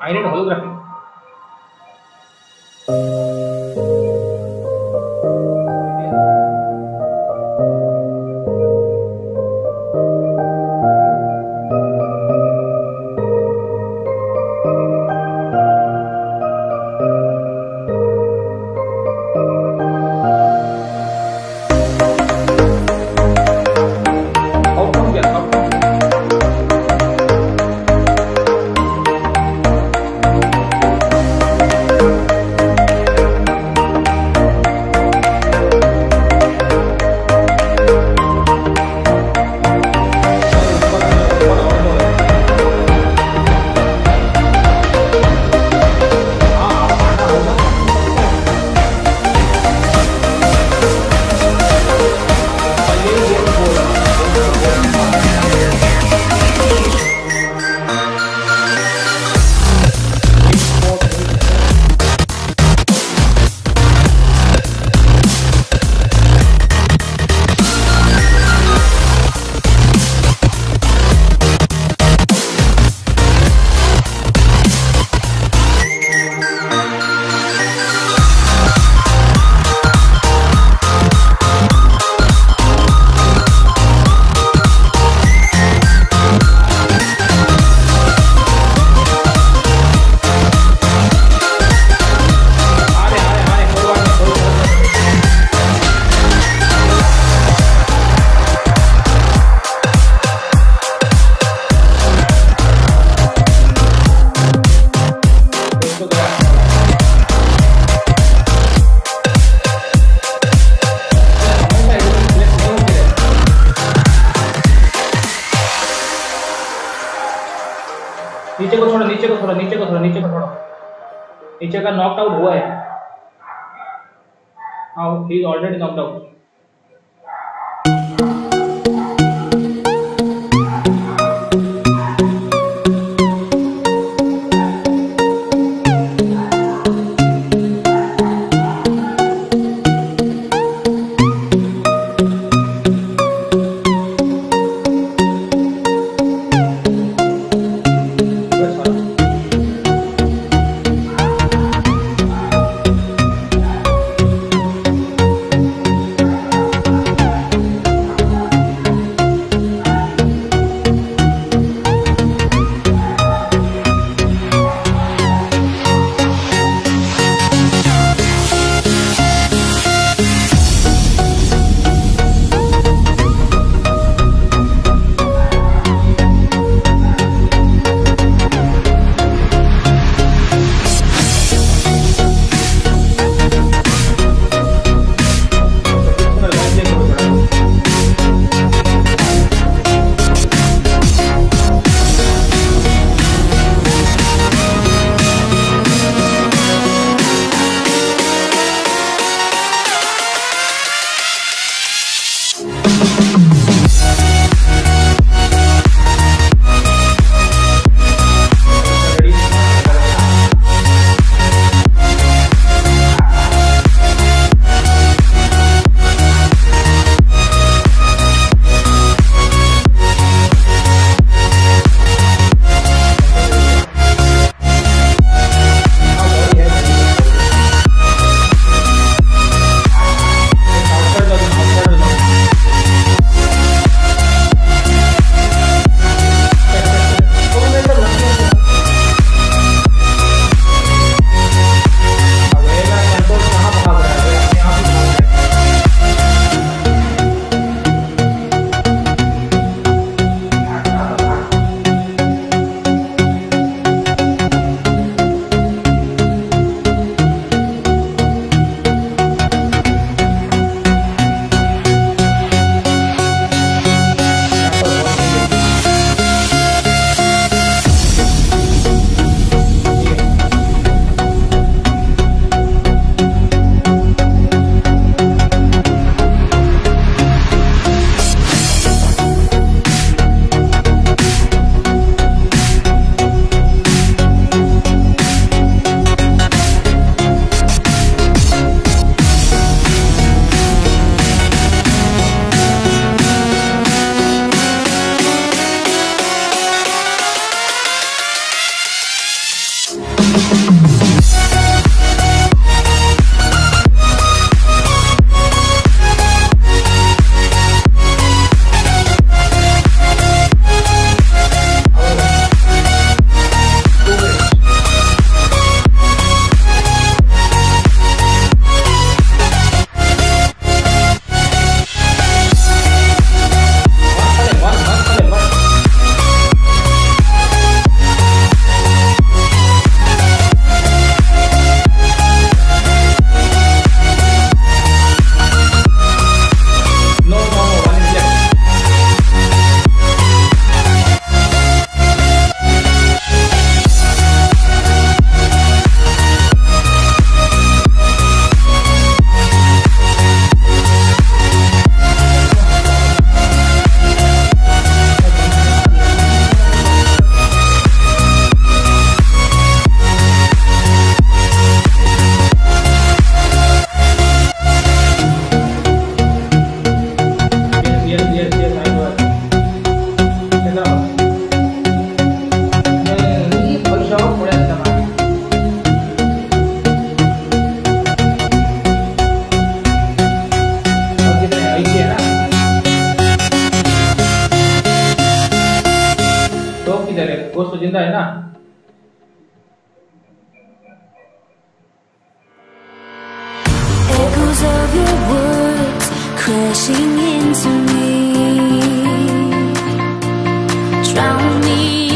I don't holography. नीचे को छोड़ो, नीचे को छोड़ो, नीचे को छोड़ो, नीचे को छोड़ो। नीचे का नॉकआउट हुआ है। हाँ ही ऑलरेडी जगह गोश्त जिंदा है ना Echoes of your words crashing into me. Drown me